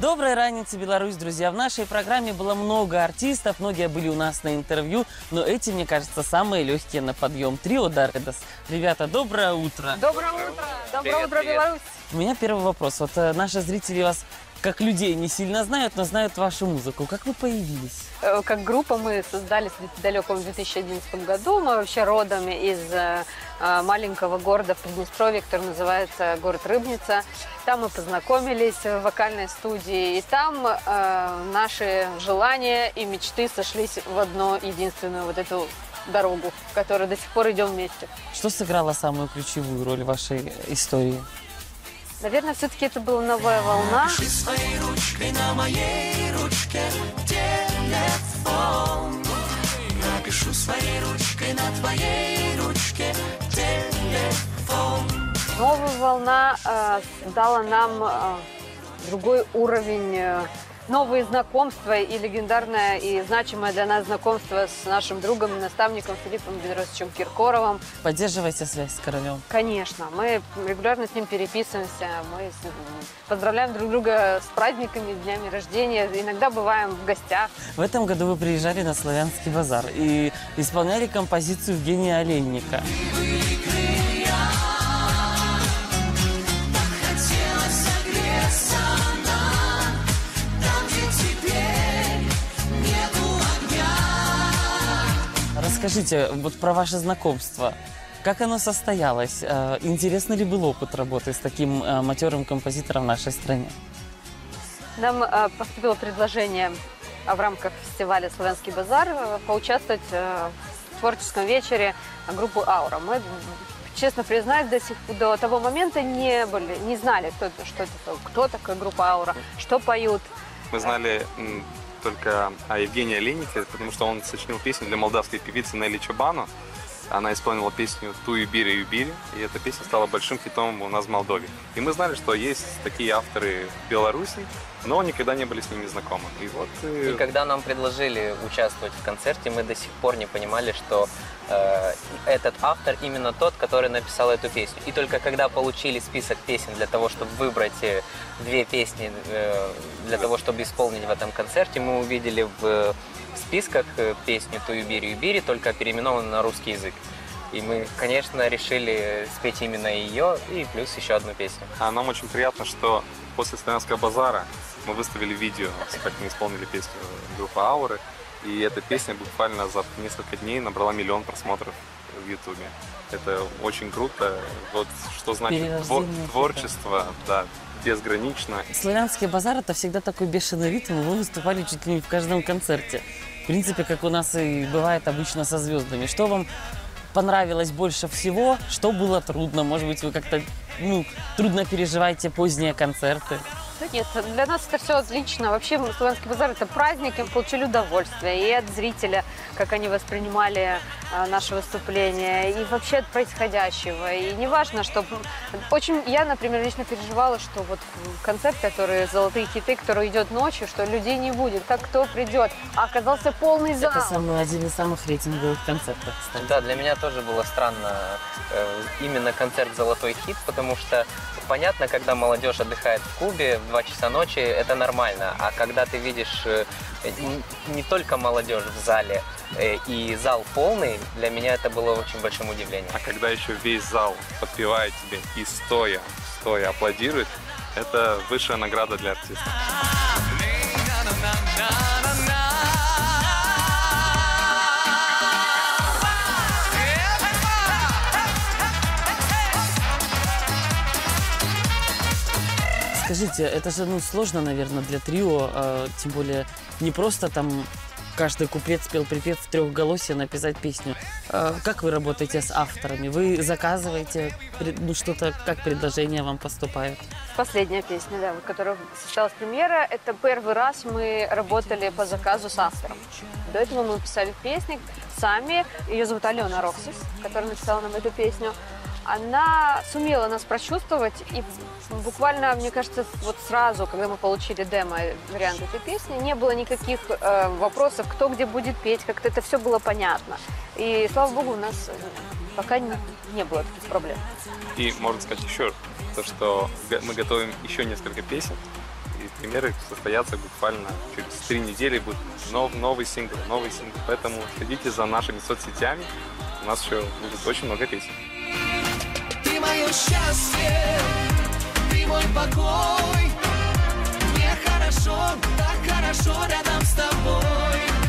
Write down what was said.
Доброй раницы, Беларусь, друзья! В нашей программе было много артистов, многие были у нас на интервью, но эти, мне кажется, самые легкие на подъем. Трио Даредас. Ребята, доброе утро! Доброе утро! Доброе Привет, утро, привет. Беларусь! У меня первый вопрос. Вот э, наши зрители вас как людей не сильно знают, но знают вашу музыку. Как вы появились? Э, Как группа мы создались в далеком 2011 году. Мы вообще родом из э, э, маленького города в Приднестровье, который называется город Рыбница. Там мы познакомились в вокальной студии, и там э, наши желания и мечты сошлись в одну единственную вот эту дорогу, в которой до сих пор идем вместе. Что сыграло самую ключевую роль в вашей истории? Наверное, все-таки это была новая волна. своей ручкой на моей ручке телефон. Напишу своей ручкой на твоей ручке телефон. Новая волна э, дала нам э, другой уровень, э, новые знакомства и легендарное и значимое для нас знакомство с нашим другом и наставником Филиппом Бедросовичем Киркоровым. Поддерживайте связь с королем. Конечно, мы регулярно с ним переписываемся, мы поздравляем друг друга с праздниками, днями рождения, иногда бываем в гостях. В этом году вы приезжали на Славянский базар и исполняли композицию Евгения Оленника. Хотела Расскажите вот про ваше знакомство. Как оно состоялось? Э, Интересно ли был опыт работы с таким э, матерым композитором в нашей стране? Нам э, поступило предложение в рамках фестиваля «Славянский базар» поучаствовать в творческом вечере группы «Аура». Мы, честно признаюсь, до, сих, до того момента не, были, не знали, кто, что это, кто такая группа «Аура», что поют. Мы знали только о Евгении Олейнике, потому что он сочинил песню для молдавской певицы Нелли Чобану. Она исполнила песню «Ту Юбири Юбири», и эта песня стала большим хитом у нас в Молдове. И мы знали, что есть такие авторы в Беларуси, но никогда не были с ними знакомы. И вот э, И когда нам предложили участвовать в концерте, мы до сих пор не понимали, что э, этот автор именно тот, который написал эту песню. И только когда получили список песен для того, чтобы выбрать э, две песни э, для того, чтобы исполнить в этом концерте, мы увидели в, э, в списках песню «Ту Юбири Юбири», только переименованную на русский язык. И мы, конечно, решили спеть именно ее и плюс еще одну песню. а нам очень приятно, что после Славянского базара мы выставили видео, как мы исполнили песню группы Ауры. И эта песня буквально за несколько дней набрала миллион просмотров в Ютубе. Это очень круто. Вот что значит тво- Перерождение творчество, да, безгранично. Славянский базар это всегда такой бешеный ритм, вы выступали чуть ли не в каждом концерте. В принципе, как у нас и бывает обычно со звездами. Что вам понравилось больше всего? Что было трудно? Может быть, вы как-то ну, трудно переживаете поздние концерты? Нет, для нас это все отлично. Вообще, Славянский базар – это праздник, и мы получили удовольствие и от зрителя, как они воспринимали а, наше выступление, и вообще от происходящего. И неважно, что... Очень, я, например, лично переживала, что вот концерт, который «Золотые хиты», который идет ночью, что людей не будет, как кто придет, а оказался полный зал. Это самый, один из самых рейтинговых концертов, кстати. Да, для меня тоже было странно э, именно концерт «Золотой хит», потому что понятно, когда молодежь отдыхает в клубе в 2 часа ночи, это нормально. А когда ты видишь э, не только молодежь в зале э, и зал полный, для меня это было очень большим удивлением. А когда еще весь зал подпевает тебе и стоя, стоя аплодирует, это высшая награда для артиста. Скажите, это же ну, сложно, наверное, для трио, а, тем более не просто там каждый куплет спел припев в трехголосие написать песню. А, как вы работаете с авторами? Вы заказываете ну, что-то, как предложения вам поступают? Последняя песня, да, вот, которая состоялась премьера, это первый раз мы работали по заказу с автором. До этого мы писали песни сами. Ее зовут Алена Роксис, которая написала нам эту песню она сумела нас прочувствовать, и буквально, мне кажется, вот сразу, когда мы получили демо-вариант этой песни, не было никаких э, вопросов, кто где будет петь, как-то это все было понятно. И, слава богу, у нас пока не, не было таких проблем. И, можно сказать еще, то, что мы готовим еще несколько песен, и примеры состоятся буквально через три недели, будет нов, новый сингл, новый сингл, поэтому следите за нашими соцсетями, у нас еще будет очень много песен мое счастье, ты мой покой. Мне хорошо, так хорошо рядом с тобой.